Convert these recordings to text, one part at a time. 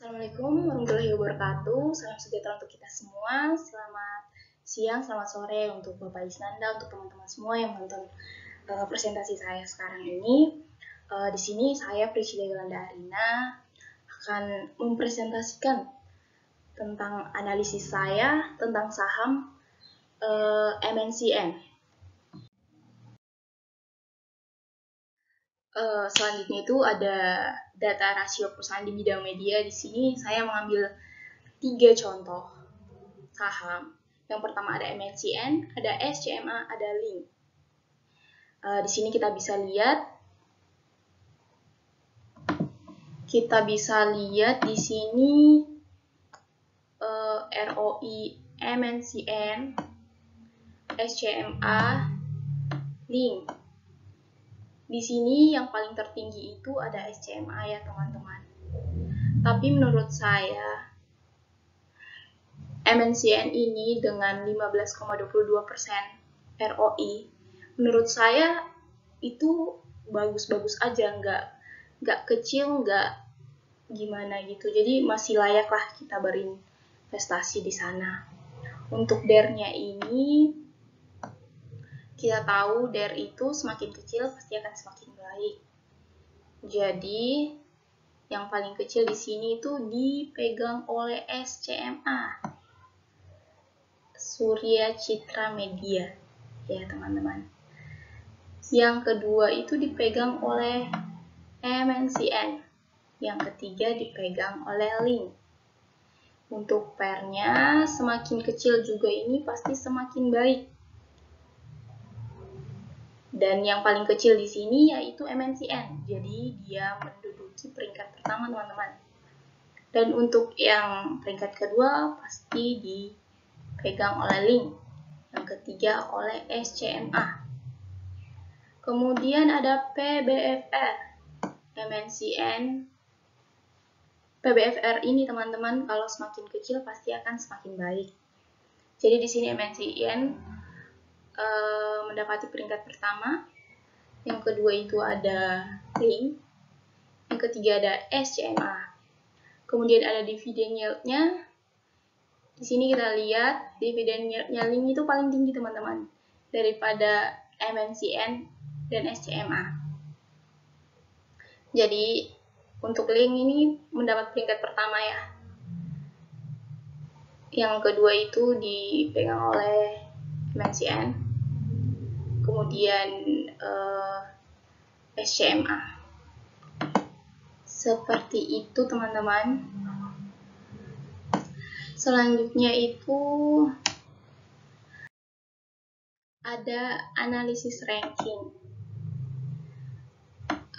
Assalamualaikum warahmatullahi wabarakatuh. Salam sejahtera untuk kita semua. Selamat siang, selamat sore untuk Bapak Isnanda, untuk teman-teman semua yang menonton uh, presentasi saya sekarang ini. Uh, di sini saya Priscilla Yolanda Arina akan mempresentasikan tentang analisis saya tentang saham uh, MNCN. Uh, selanjutnya itu ada data rasio perusahaan di bidang media. Di sini saya mengambil tiga contoh saham. Yang pertama ada MNCN, ada SCMA, ada Link. Uh, di sini kita bisa lihat, kita bisa lihat di sini uh, ROI MNCN, SCMA, Link di sini yang paling tertinggi itu ada SCMA ya teman-teman. Tapi menurut saya MNCN ini dengan 15,22% ROI menurut saya itu bagus-bagus aja nggak nggak kecil nggak gimana gitu jadi masih layak lah kita berinvestasi di sana untuk dernya ini kita tahu DER itu semakin kecil pasti akan semakin baik. Jadi, yang paling kecil di sini itu dipegang oleh SCMA. Surya Citra Media. Ya, teman-teman. Yang kedua itu dipegang oleh MNCN. Yang ketiga dipegang oleh Link. Untuk pernya semakin kecil juga ini pasti semakin baik dan yang paling kecil di sini yaitu MNCN. Jadi dia menduduki peringkat pertama teman-teman. Dan untuk yang peringkat kedua pasti dipegang oleh Link. Yang ketiga oleh SCMA. Kemudian ada PBFR, MNCN. PBFR ini teman-teman kalau semakin kecil pasti akan semakin baik. Jadi di sini MNCN uh, mendapati peringkat pertama. Yang kedua itu ada Link. Yang ketiga ada SCMA. Kemudian ada dividen yield-nya. Di sini kita lihat dividen yield-nya Link itu paling tinggi teman-teman daripada MNCN dan SCMA. Jadi untuk Link ini mendapat peringkat pertama ya. Yang kedua itu dipegang oleh MNCN kemudian uh, eh, SCMA. Seperti itu teman-teman. Selanjutnya itu ada analisis ranking.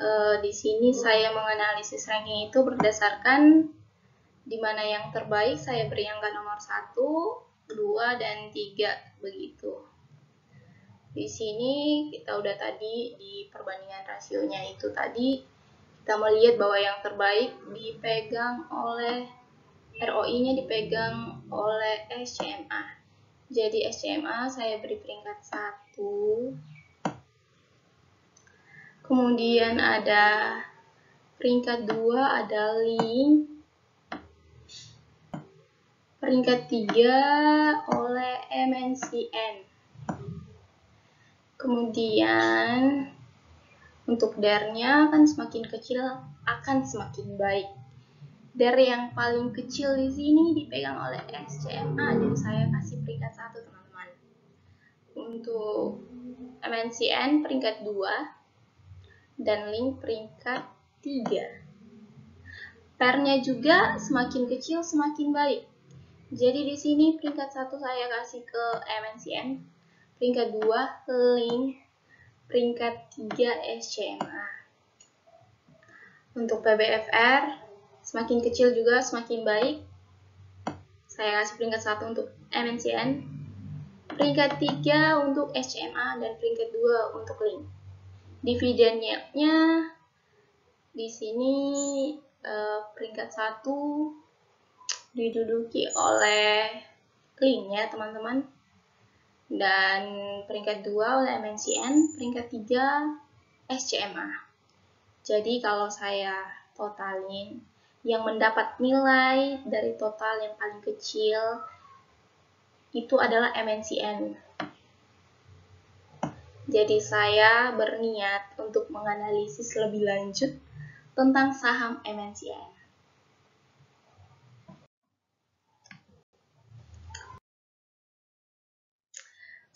Uh, di sini saya menganalisis ranking itu berdasarkan di mana yang terbaik saya beri angka nomor 1, 2, dan 3 begitu. Di sini kita udah tadi di perbandingan rasionya itu tadi kita melihat bahwa yang terbaik dipegang oleh ROI-nya dipegang oleh SCMA. Jadi SCMA saya beri peringkat 1. Kemudian ada peringkat 2 ada link. Peringkat 3 oleh MNCN. Kemudian untuk darnya akan semakin kecil akan semakin baik. Dar yang paling kecil di sini dipegang oleh SCMA, jadi saya kasih peringkat satu teman-teman. Untuk MNCN peringkat 2 dan link peringkat 3. Pernya juga semakin kecil semakin baik. Jadi di sini peringkat satu saya kasih ke MNCN peringkat 2 link, peringkat 3 SCMA. Untuk PBFR, semakin kecil juga semakin baik. Saya kasih peringkat 1 untuk MNCN, peringkat 3 untuk SCMA, dan peringkat 2 untuk link. Dividennya di sini eh, peringkat 1 diduduki oleh link ya teman-teman dan peringkat 2 oleh MNCN, peringkat 3 SCMA. Jadi kalau saya totalin yang mendapat nilai dari total yang paling kecil itu adalah MNCN. Jadi saya berniat untuk menganalisis lebih lanjut tentang saham MNCN.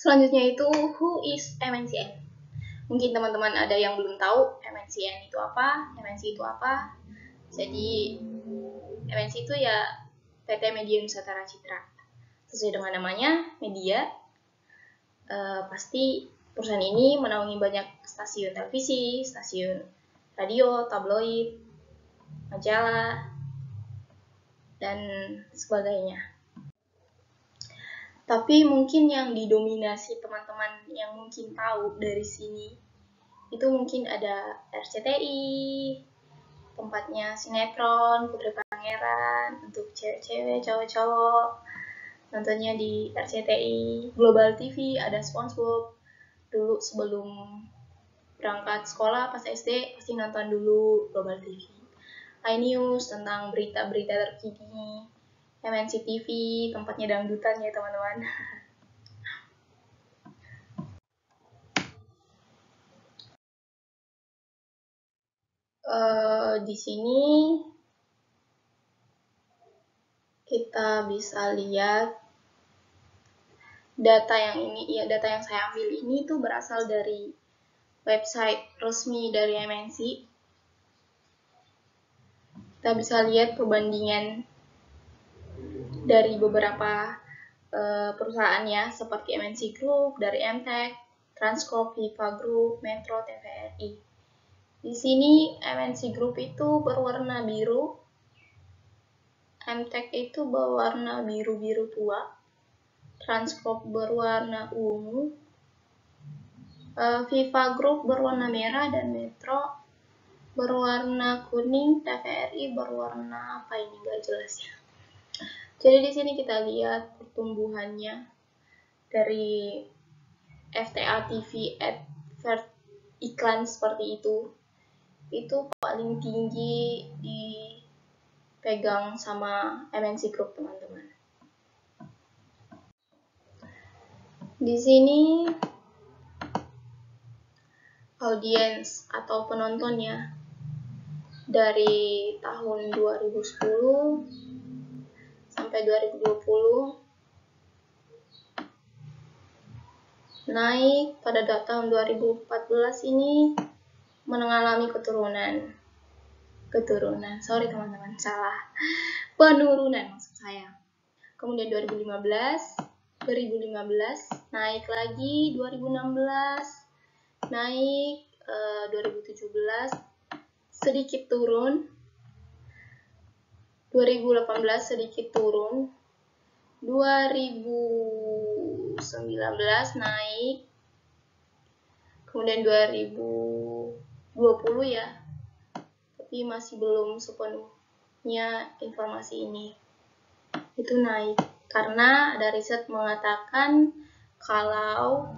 Selanjutnya itu who is MNCN? Mungkin teman-teman ada yang belum tahu MNCN itu apa, MNC itu apa. Jadi MNC itu ya PT Media Nusantara Citra. Sesuai dengan namanya, media. Uh, pasti perusahaan ini menaungi banyak stasiun televisi, stasiun radio, tabloid, majalah, dan sebagainya. Tapi mungkin yang didominasi teman-teman yang mungkin tahu dari sini itu mungkin ada RCTI, tempatnya sinetron, Putri Pangeran, untuk cewek-cewek, cowok-cowok, nontonnya di RCTI, Global TV, ada SpongeBob, dulu sebelum berangkat sekolah pas SD pasti nonton dulu Global TV. iNews tentang berita-berita terkini, MNC TV tempatnya dangdutan ya teman-teman. uh, di sini kita bisa lihat data yang ini ya data yang saya ambil ini tuh berasal dari website resmi dari MNC. Kita bisa lihat perbandingan dari beberapa uh, perusahaannya seperti MNC Group, dari MTech, Transcorp, Viva Group, Metro, TVRI. Di sini MNC Group itu berwarna biru, MTech itu berwarna biru-biru tua, Transcorp berwarna ungu, uh, Viva Group berwarna merah dan Metro berwarna kuning, TVRI berwarna apa ini? Gak jelas ya. Jadi di sini kita lihat pertumbuhannya dari FTA TV advert iklan seperti itu itu paling tinggi dipegang sama MNC Group teman-teman. Di sini audiens atau penontonnya dari tahun 2010 sampai 2020 naik pada tahun 2014 ini mengalami keturunan. Keturunan. Sorry teman-teman salah. Penurunan maksud saya. Kemudian 2015 2015 naik lagi 2016 naik eh, 2017 sedikit turun 2018 sedikit turun. 2019 naik. Kemudian 2020 ya. Tapi masih belum sepenuhnya informasi ini. Itu naik. Karena ada riset mengatakan kalau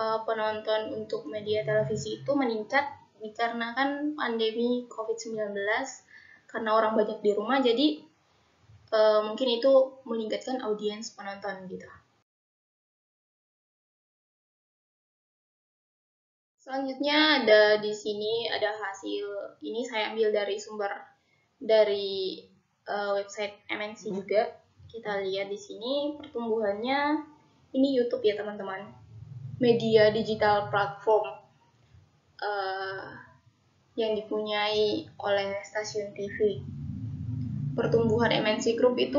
uh, penonton untuk media televisi itu meningkat dikarenakan pandemi COVID-19 karena orang banyak di rumah jadi uh, mungkin itu meningkatkan audiens penonton gitu. Selanjutnya ada di sini ada hasil ini saya ambil dari sumber dari uh, website MNC hmm. juga. Kita lihat di sini pertumbuhannya ini YouTube ya teman-teman. Media digital platform uh, yang dipunyai oleh stasiun TV. Pertumbuhan MNC Group itu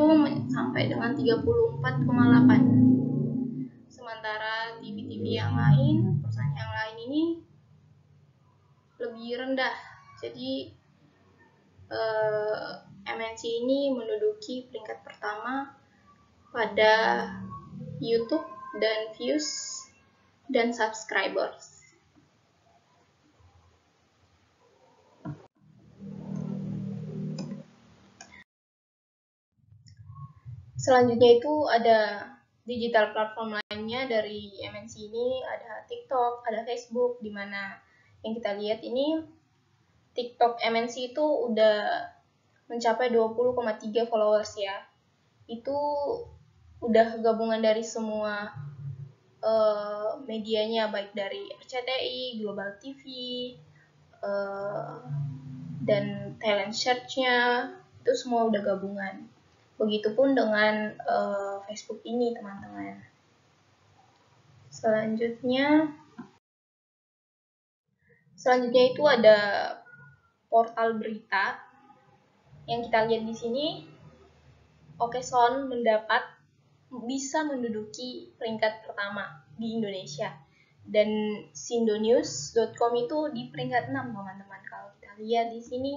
sampai dengan 34,8. Sementara TV-TV yang lain, perusahaan yang lain ini lebih rendah. Jadi eh, MNC ini menduduki peringkat pertama pada YouTube dan views dan subscribers. Selanjutnya itu ada digital platform lainnya dari MNC ini ada TikTok, ada Facebook di mana yang kita lihat ini TikTok MNC itu udah mencapai 20,3 followers ya. Itu udah gabungan dari semua uh, medianya baik dari RCTI, Global TV, uh, dan talent search-nya itu semua udah gabungan. Begitupun dengan uh, Facebook ini teman-teman. Selanjutnya selanjutnya itu ada portal berita yang kita lihat di sini. Oke Son mendapat bisa menduduki peringkat pertama di Indonesia dan sindonews.com itu di peringkat 6 teman-teman kalau kita lihat di sini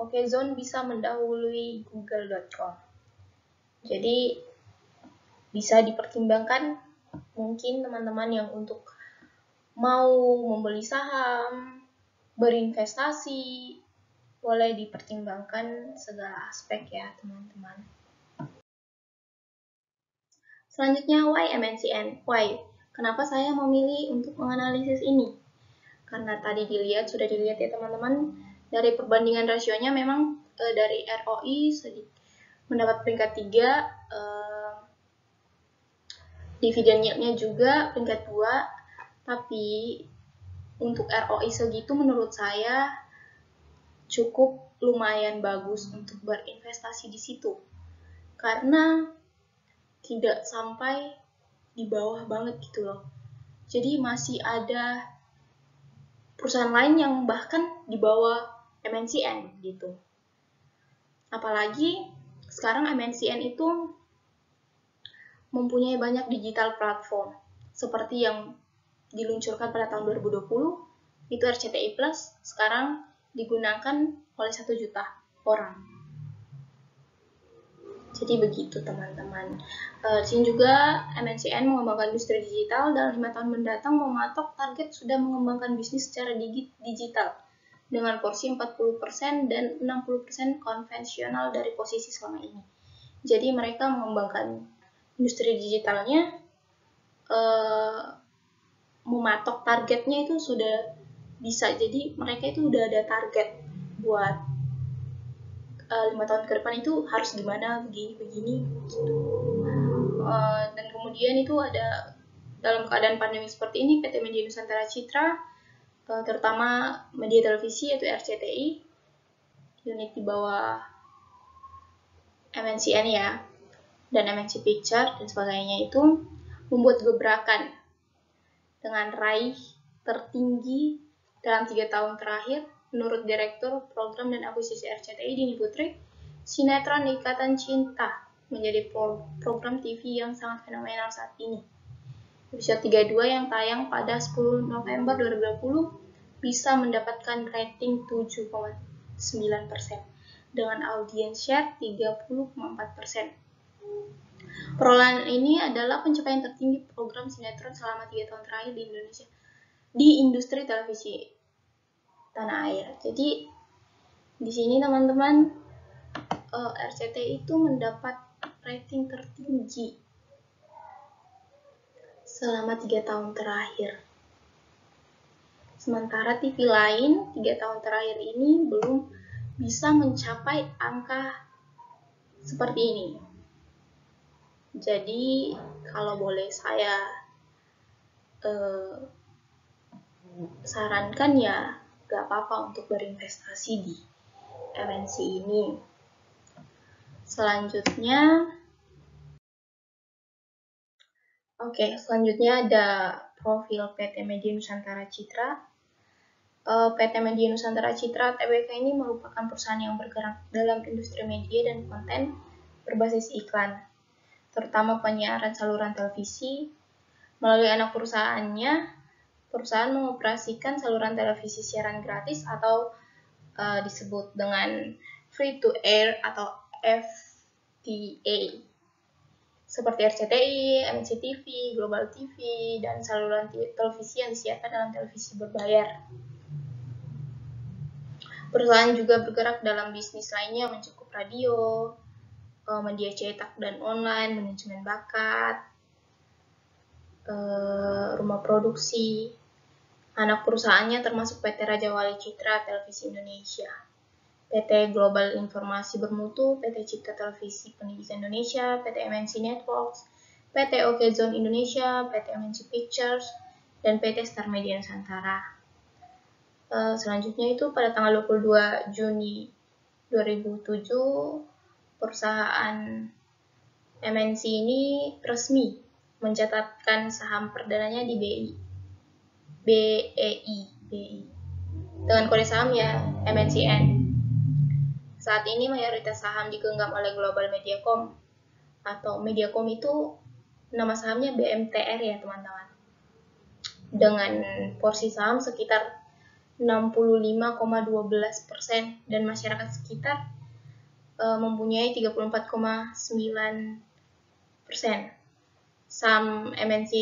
OKZone bisa mendahului google.com jadi bisa dipertimbangkan mungkin teman-teman yang untuk mau membeli saham berinvestasi boleh dipertimbangkan segala aspek ya teman-teman. Selanjutnya why MNCN why? Kenapa saya memilih untuk menganalisis ini? Karena tadi dilihat, sudah dilihat ya teman-teman, dari perbandingan rasionya memang e, dari ROI mendapat peringkat 3, e, dividen yieldnya juga peringkat 2, tapi untuk ROI segitu menurut saya cukup lumayan bagus untuk berinvestasi di situ. Karena tidak sampai di bawah banget gitu loh. Jadi masih ada perusahaan lain yang bahkan di bawah MNCN gitu. Apalagi sekarang MNCN itu mempunyai banyak digital platform seperti yang diluncurkan pada tahun 2020 itu RCTI Plus sekarang digunakan oleh satu juta orang. Jadi begitu teman-teman. Uh, sini juga MNCN mengembangkan industri digital dalam lima tahun mendatang mematok target sudah mengembangkan bisnis secara digital dengan porsi 40% dan 60% konvensional dari posisi selama ini. Jadi mereka mengembangkan industri digitalnya uh, mematok targetnya itu sudah bisa. Jadi mereka itu udah ada target buat Eh, lima tahun ke depan itu harus gimana begini begini gitu uh, dan kemudian itu ada dalam keadaan pandemi seperti ini PT Media Nusantara Citra terutama media televisi yaitu RCTI unit di bawah MNCN ya dan MNC Picture dan sebagainya itu membuat gebrakan dengan raih tertinggi dalam tiga tahun terakhir Menurut Direktur Program dan Akuisisi RCTI Dini Putri, sinetron Ikatan Cinta menjadi pro program TV yang sangat fenomenal saat ini. Episode 32 yang tayang pada 10 November 2020 bisa mendapatkan rating 7,9% dengan audiens share 30,4%. Perolehan ini adalah pencapaian tertinggi program sinetron selama 3 tahun terakhir di Indonesia di industri televisi tanah air. Jadi di sini teman-teman eh, RCTI itu mendapat rating tertinggi selama tiga tahun terakhir. Sementara TV lain tiga tahun terakhir ini belum bisa mencapai angka seperti ini. Jadi kalau boleh saya uh, sarankan ya gak apa-apa untuk berinvestasi di MNC ini. Selanjutnya, oke, selanjutnya ada profil PT Media Nusantara Citra. Eh, PT Media Nusantara Citra TBK ini merupakan perusahaan yang bergerak dalam industri media dan konten berbasis iklan, terutama penyiaran saluran televisi. Melalui anak perusahaannya, perusahaan mengoperasikan saluran televisi siaran gratis atau uh, disebut dengan free to air atau FTA seperti RCTI, MNCTV, Global TV, dan saluran televisi yang disiarkan dalam televisi berbayar. Perusahaan juga bergerak dalam bisnis lainnya mencukup radio, eh, media cetak dan online, manajemen bakat, eh, rumah produksi, Anak perusahaannya termasuk PT Raja Wali Citra Televisi Indonesia. PT Global Informasi Bermutu, PT Cipta Televisi Pendidikan Indonesia, PT MNC Networks, PT OK Zone Indonesia, PT MNC Pictures, dan PT Star Media Nusantara. Uh, selanjutnya itu pada tanggal 22 Juni 2007, perusahaan MNC ini resmi mencatatkan saham perdananya di BI. BEI, BEI. Dengan kode saham ya MNCN. Saat ini mayoritas saham digenggam oleh Global Mediacom atau Mediacom itu nama sahamnya BMTR ya teman-teman. Dengan porsi saham sekitar 65,12% dan masyarakat sekitar e, mempunyai 34,9%. Saham MNC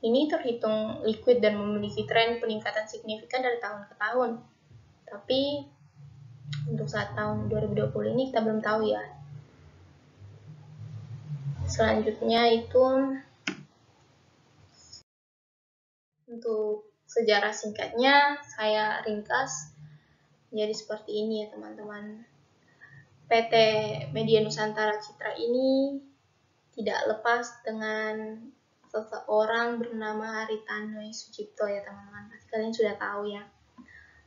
ini terhitung liquid dan memiliki tren peningkatan signifikan dari tahun ke tahun. Tapi untuk saat tahun 2020 ini kita belum tahu ya. Selanjutnya itu untuk sejarah singkatnya saya ringkas jadi seperti ini ya teman-teman. PT Media Nusantara Citra ini tidak lepas dengan seseorang bernama Haritano Sucipto ya teman-teman. Kalian sudah tahu ya.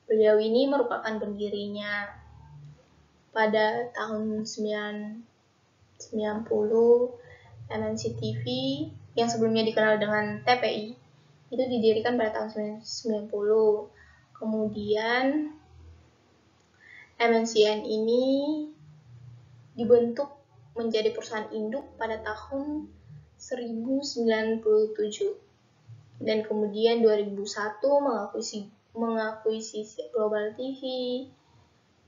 Beliau ini merupakan pendirinya pada tahun 990 MNC TV yang sebelumnya dikenal dengan TPI itu didirikan pada tahun 90. Kemudian MNCN ini dibentuk menjadi perusahaan induk pada tahun 1097 dan kemudian 2001 mengakuisisi mengakuisisi Global TV,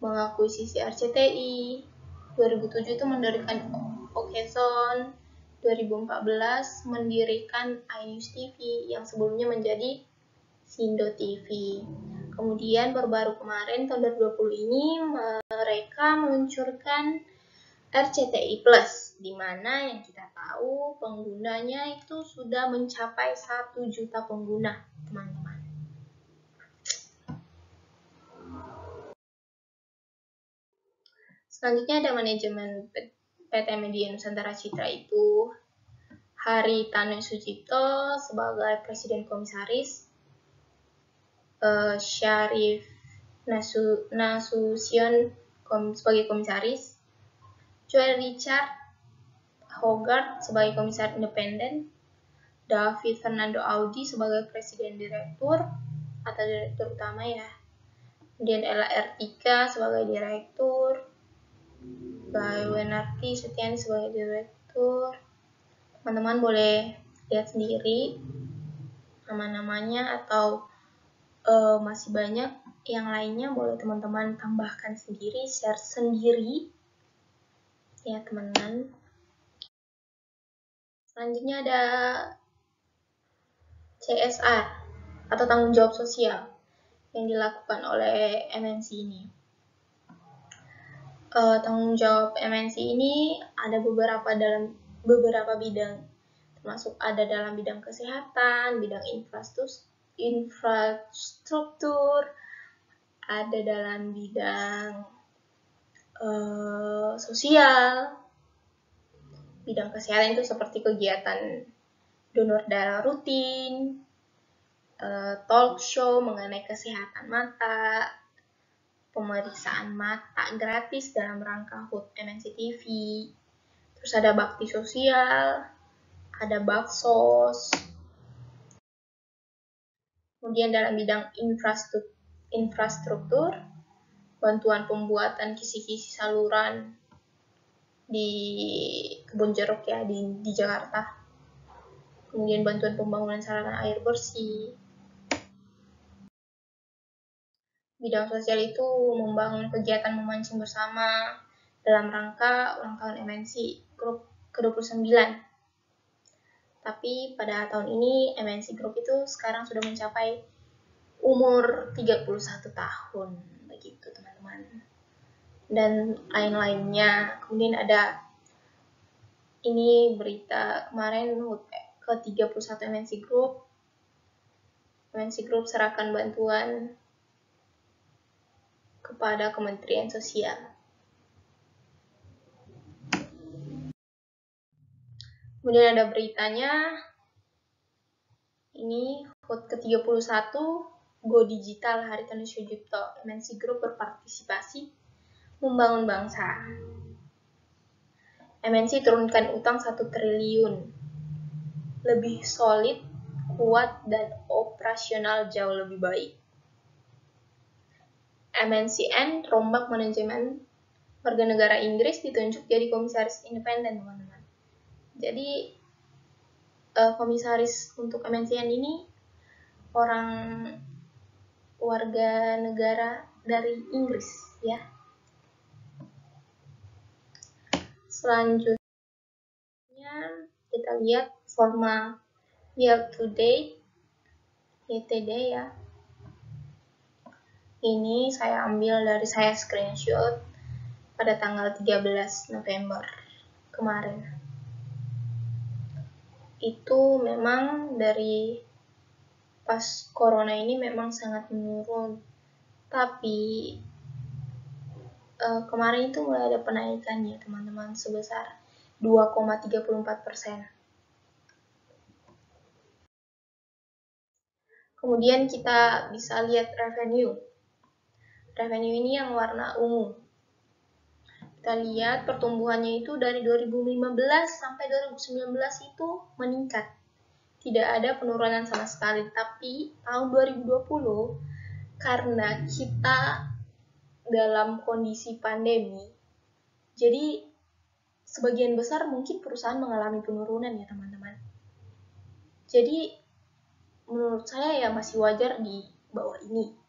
mengakuisisi RCTI, 2007 itu mendirikan Okezone, 2014 mendirikan iNews TV yang sebelumnya menjadi Sindo TV. Kemudian baru-baru kemarin tahun 2020 ini mereka meluncurkan RCTI Plus, di mana yang kita tahu penggunanya itu sudah mencapai 1 juta pengguna, teman-teman. Selanjutnya ada manajemen PT Media Nusantara Citra itu Hari Tano Sucipto sebagai Presiden Komisaris, uh, Syarif Nasu, Nasusion kom, sebagai Komisaris, Joel Richard Hogarth sebagai Komisaris Independen, David Fernando Audi sebagai Presiden Direktur atau Direktur Utama ya, kemudian Ella Ertika sebagai Direktur, by Wenarti Setiani sebagai direktur. Teman-teman boleh lihat sendiri nama-namanya atau uh, masih banyak yang lainnya boleh teman-teman tambahkan sendiri, share sendiri. Ya, teman-teman. Selanjutnya ada CSR atau tanggung jawab sosial yang dilakukan oleh MNC ini uh, tanggung jawab MNC ini ada beberapa dalam beberapa bidang. Termasuk ada dalam bidang kesehatan, bidang infrastruktur, ada dalam bidang uh, sosial, bidang kesehatan itu seperti kegiatan donor darah rutin, uh, talk show mengenai kesehatan mata, pemeriksaan mata gratis dalam rangka HUT MNC TV. Terus ada bakti sosial, ada baksos. Kemudian dalam bidang infrastruktur, infrastruktur bantuan pembuatan kisi-kisi saluran di kebun jeruk ya di, di Jakarta. Kemudian bantuan pembangunan sarana air bersih, Bidang sosial itu membangun kegiatan memancing bersama dalam rangka ulang tahun MNC Group ke-29. Tapi pada tahun ini MNC Group itu sekarang sudah mencapai umur 31 tahun begitu teman-teman. Dan lain-lainnya. Kemudian ada ini berita kemarin ke-31 MNC Group. MNC Group serahkan bantuan kepada Kementerian Sosial. Kemudian ada beritanya, ini HUT ke-31, Go Digital Haritanu Sujipto, MNC Group berpartisipasi membangun bangsa. MNC turunkan utang 1 triliun. Lebih solid, kuat, dan operasional jauh lebih baik. MNCN rombak manajemen warga negara Inggris ditunjuk jadi komisaris independen, teman-teman. Jadi, uh, komisaris untuk MNCN ini orang warga negara dari Inggris, ya. Selanjutnya kita lihat forma year to date YTD ya. Ini saya ambil dari saya screenshot pada tanggal 13 November kemarin. Itu memang dari pas corona ini memang sangat menurun. Tapi uh, kemarin itu mulai ada penaikannya teman-teman sebesar 2,34 persen. Kemudian kita bisa lihat revenue. Revenue ini yang warna ungu. Kita lihat pertumbuhannya itu dari 2015 sampai 2019 itu meningkat. Tidak ada penurunan sama sekali, tapi tahun 2020 karena kita dalam kondisi pandemi. Jadi sebagian besar mungkin perusahaan mengalami penurunan ya teman-teman. Jadi menurut saya ya masih wajar di bawah ini.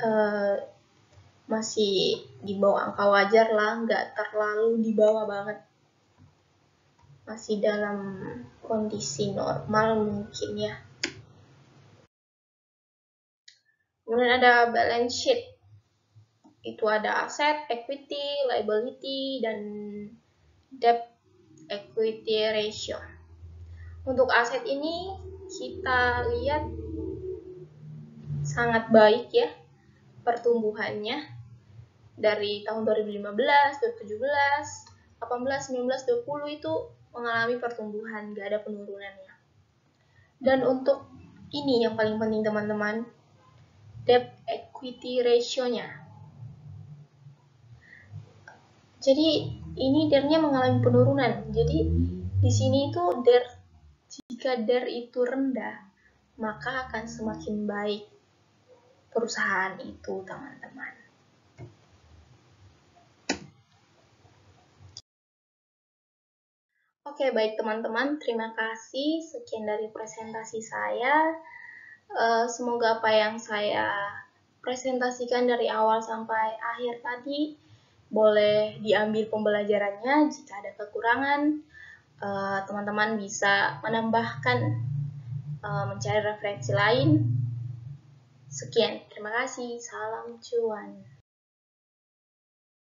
Uh, masih di bawah angka wajar lah, nggak terlalu di bawah banget. Masih dalam kondisi normal mungkin ya. Kemudian ada balance sheet. Itu ada aset, equity, liability, dan debt equity ratio. Untuk aset ini kita lihat sangat baik ya pertumbuhannya dari tahun 2015, 2017, 18, 19, 20 itu mengalami pertumbuhan, gak ada penurunannya. Dan untuk ini yang paling penting teman-teman, debt equity ratio-nya. Jadi ini DER-nya mengalami penurunan. Jadi di sini itu DER jika DER itu rendah, maka akan semakin baik perusahaan itu, teman-teman. Oke, baik teman-teman, terima kasih. Sekian dari presentasi saya. Eh, semoga apa yang saya presentasikan dari awal sampai akhir tadi boleh diambil pembelajarannya. Jika ada kekurangan, eh, teman-teman bisa menambahkan eh, mencari referensi lain. Sekian, terima kasih. Salam cuan.